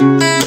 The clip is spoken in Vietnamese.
Mm-hmm.